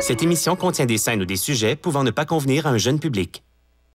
Cette émission contient des scènes ou des sujets pouvant ne pas convenir à un jeune public.